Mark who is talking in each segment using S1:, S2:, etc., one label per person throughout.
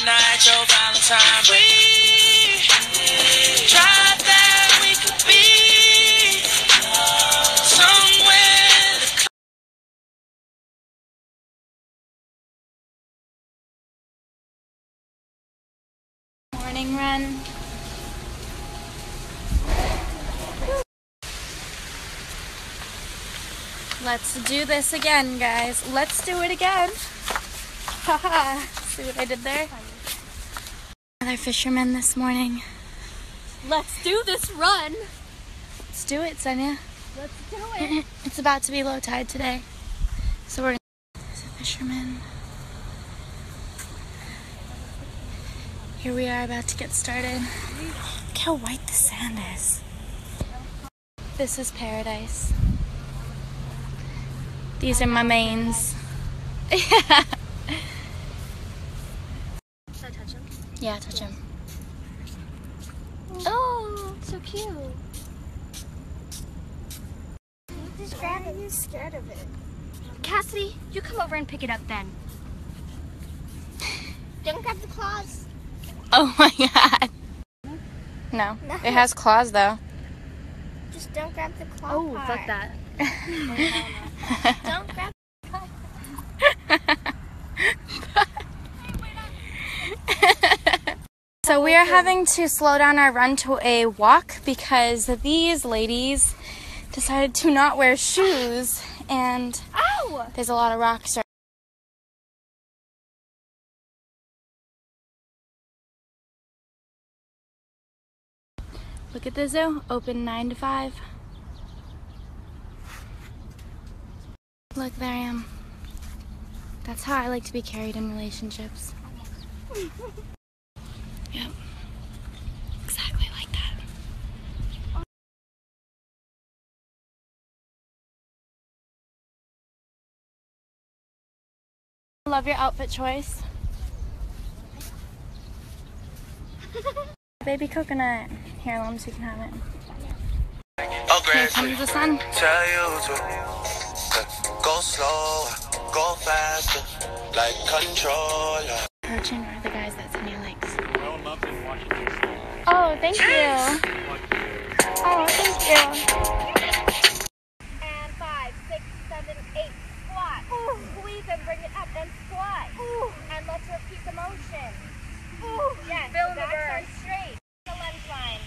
S1: tonight, your Valentine. Try that we could be somewhere.
S2: Morning run. Let's do this again, guys. Let's do it again. Haha. See what I did there? Another fisherman this morning.
S3: Let's do this run.
S2: Let's do it, Sonia.
S3: Let's do it.
S2: It's about to be low tide today. So we're gonna there's a fisherman. Here we are about to get started. Look how white the sand is. This is paradise. These are my mains. yeah, touch him.
S3: Oh, so cute.
S4: Just grab it. You're scared of it.
S3: Cassidy, you come over and pick it up then.
S4: Don't grab the claws.
S2: Oh my god. No.
S4: No.
S2: It has claws though.
S4: Just don't grab the claw
S3: Oh,
S4: part.
S3: fuck that.
S4: Don't grab.
S2: So we are having to slow down our run to a walk because these ladies decided to not wear shoes and
S4: Ow!
S2: there's a lot of rocks. ar- Look at the zoo, open 9 to 5. Look, there I am. That's how I like to be carried in relationships. Yep. Exactly like that. Love your outfit choice. Baby coconut. Here, let me see if you can have it. Oh, Here
S1: Aggressive.
S2: comes the sun.
S1: Tell you to go slow, go faster, like controller.
S2: Urchin thank you. Oh, thank you.
S4: And five, six, seven, eight. Squat. Ooh. Squeeze and bring it up and squat. Ooh. And let's repeat the motion. Ooh. Yes.
S3: Fill the
S4: are straight. The lens line.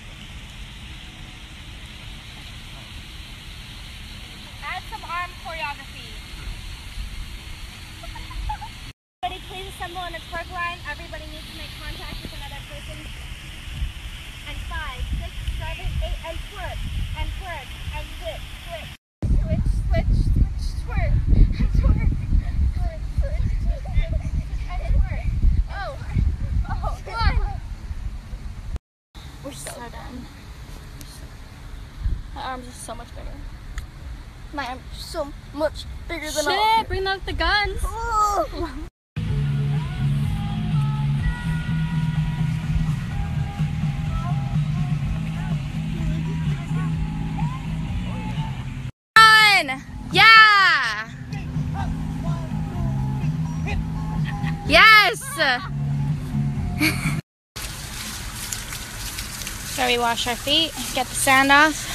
S4: Add some arm choreography. Everybody please assemble in a twerk line. Everybody needs to make contact with another person. And five, six, seven, eight, and twerk. And twerk. And switch, switch. Switch, switch, switch, twerk. And twerk. Twerk, switch, switch, and twerk. Oh. Oh, God.
S2: We're so done.
S3: My arms are so much bigger.
S4: My arm's so much bigger than
S3: Out the guns.
S2: Run! Yeah! Yes! so we wash our feet, get the sand off.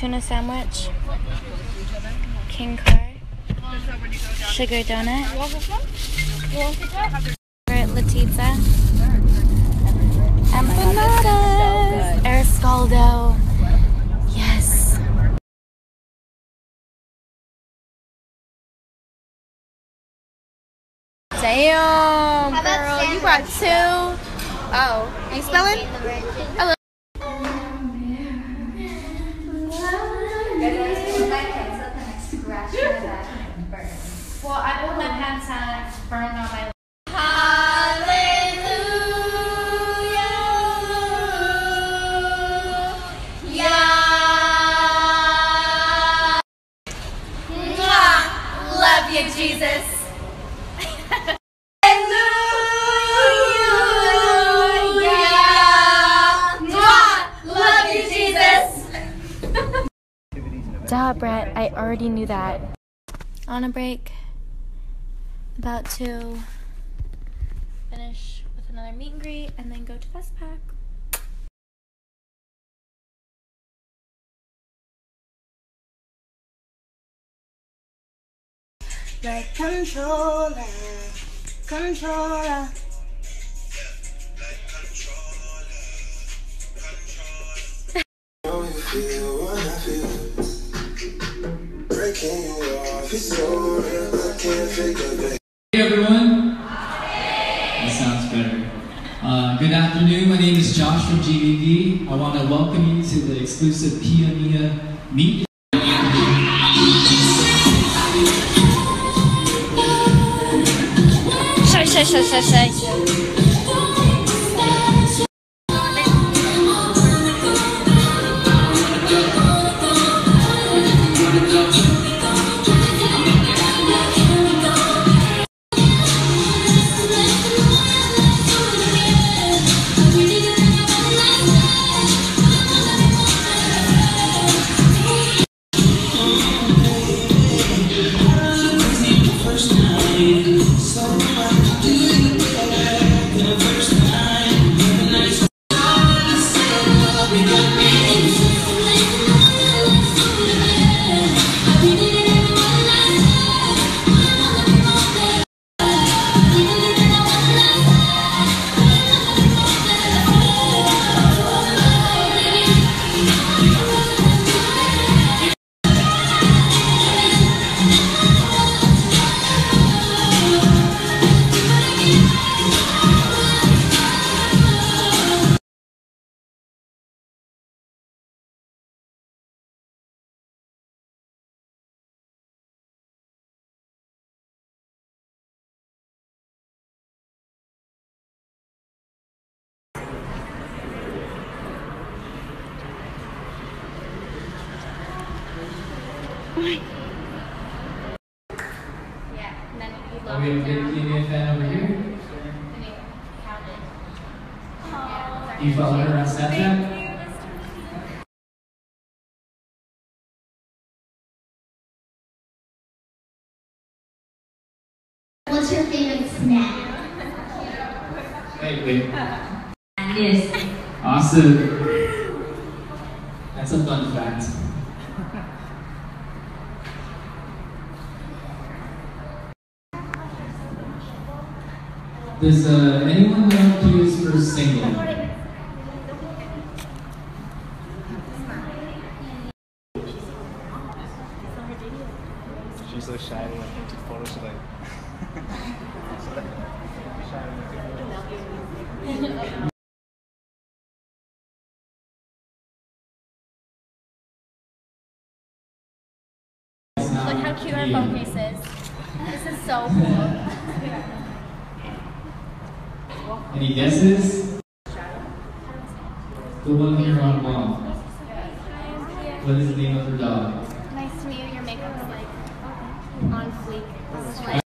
S2: Tuna sandwich, king car, sugar donut, latizza, empanadas, arroz caldo. Yes. Damn, girl, you got two. Oh, are you spelling? Sanitizer burn on my Love you, Jesus. Love you, Jesus. Duh, Brett. I already knew that. On a break. About to finish with another meet and greet and then go to Westpac.
S5: Like controller, controller.
S1: Feel what I feel. Breaking off, it's so real. I can't figure that.
S6: Hey everyone. That sounds better. Uh, good afternoon. My name is Josh from GVV. I want to welcome you to the exclusive Pia Mia Meet.
S2: Yeah, and then you
S6: Oh, we a big Pia Mia fan over here. You follow her on Snapchat?
S7: What's your favorite snack?
S6: Wait, wait.
S7: Is
S6: Awesome. That's a fun fact. Does uh, anyone know Pia's first single?
S5: She's so shy when I took photos. She's like, shy take photos.
S6: It's
S2: Look how cute our
S6: Pia.
S2: phone case is. This is so cool.
S6: Any guesses? The one here on wall. What is the name of her dog?
S2: Nice to meet you. Your makeup's like on fleek. This is like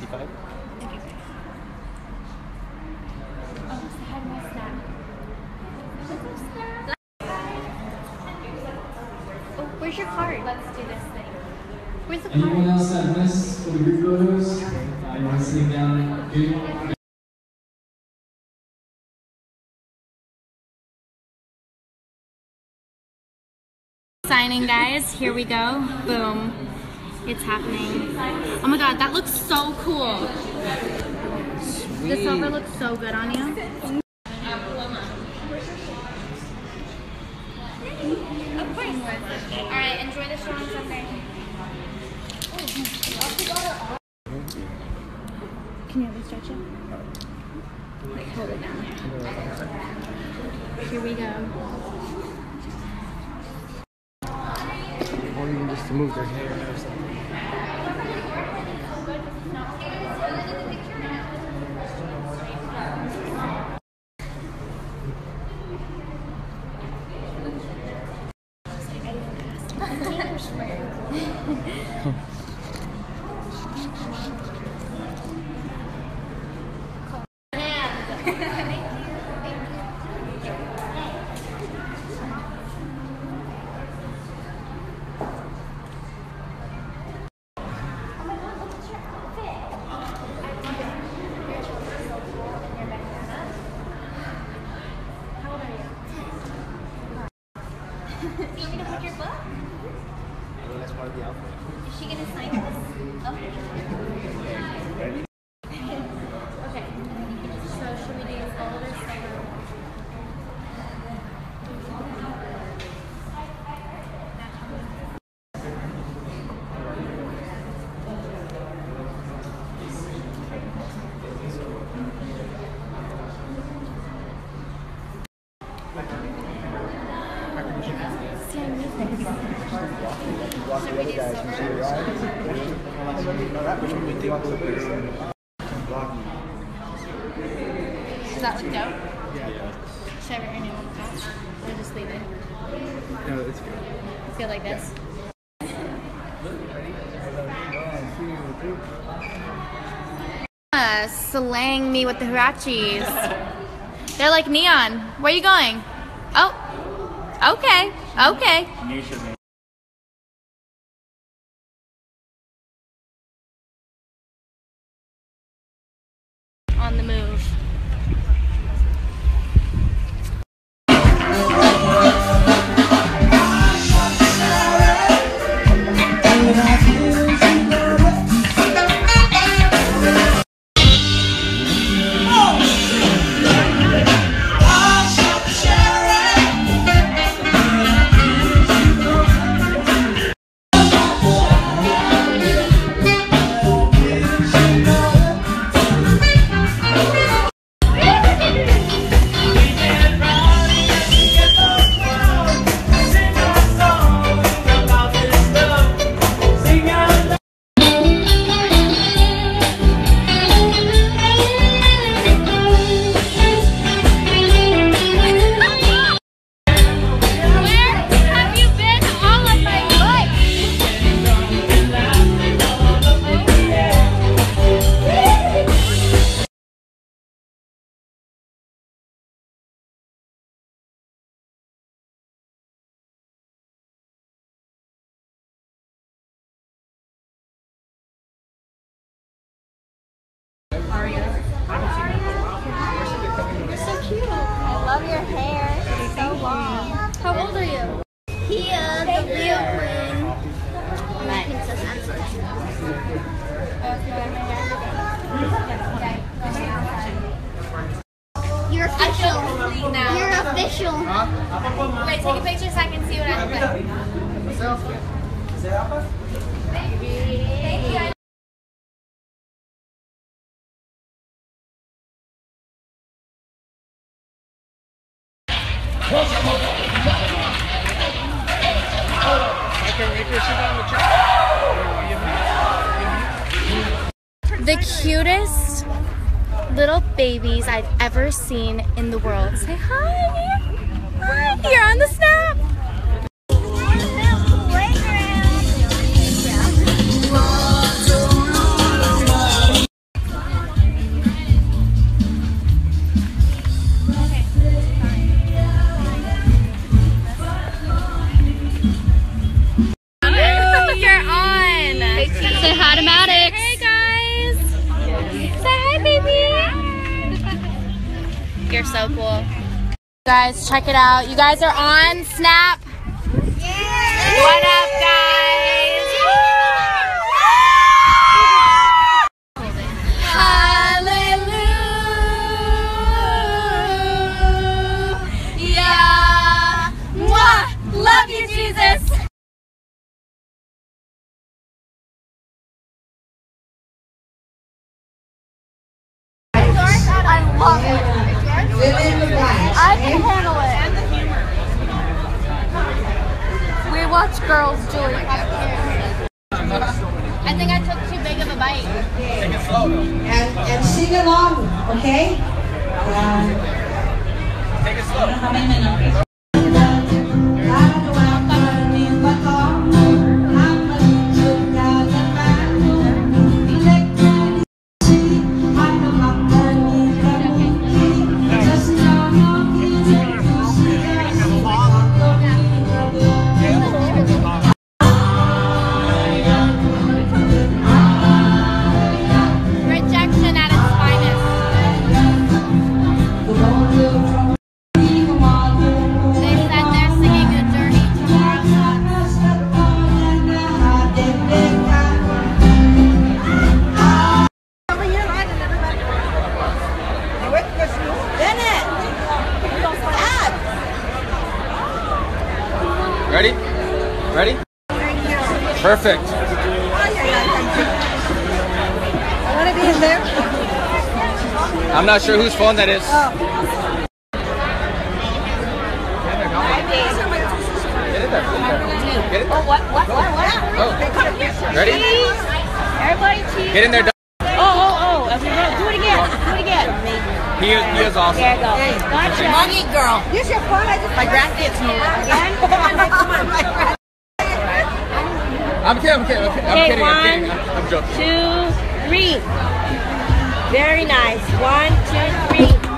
S5: 55?
S2: oh, say hi to my snap. Oh, where's your card? Let's do this thing. Where's the
S6: Anyone
S2: card?
S6: else that missed for your photos? Uh, you want to sit down? Do
S2: Signing, guys. Here we go. Boom. It's happening. Oh my god, that looks so cool. The silver looks so good on you. Can you ever stretch it? Like hold it down. Here we go.
S5: Or even just to move their hair or something.
S4: You want me to hold your book?
S5: That's part of the outfit.
S4: Is she gonna sign this? Okay.
S2: Okay. So should we do gold or silver?
S5: Walk the other guys when she arrives. Which one we think will be blocking?
S2: Does that look dope?
S5: Yeah.
S2: Should I write your name on the top? Or just leave it?
S5: No, it's good.
S2: Feel like this? Slang me with the Huaraches. They're like neon. Where are you going? Oh, okay, okay.
S3: You're official. Now. You're official.
S2: Wait, take a picture so I can see what I look like. The babies I've ever seen in the world. Say hi. Hi. You're on the snap. So cool. Guys, check it out. You guys are on Snap.
S8: I
S7: think I took too big of a bite. Take it slow.
S9: And, and sing along, okay? Uh,
S2: Take it slow. I'm not sure whose phone that is. Oh. Get in there. Get in there. Get.
S7: What, what, what, what?
S2: Oh. Ready?
S7: Everybody cheese.
S2: Get in there. Doc.
S7: Oh, oh, oh. Okay, no, do it again. Do it again.
S2: He is, he is awesome.
S7: There you go. Gotcha.
S9: Monkey girl. Use your phone. I just my grandkids need. Again? Come on, come on.
S2: I'm kidding. I'm kidding. I'm kidding. I'm
S7: Okay,
S2: kidding. I'm, kidding. I'm, I'm joking.
S7: Two, three. Very nice. One, two, three.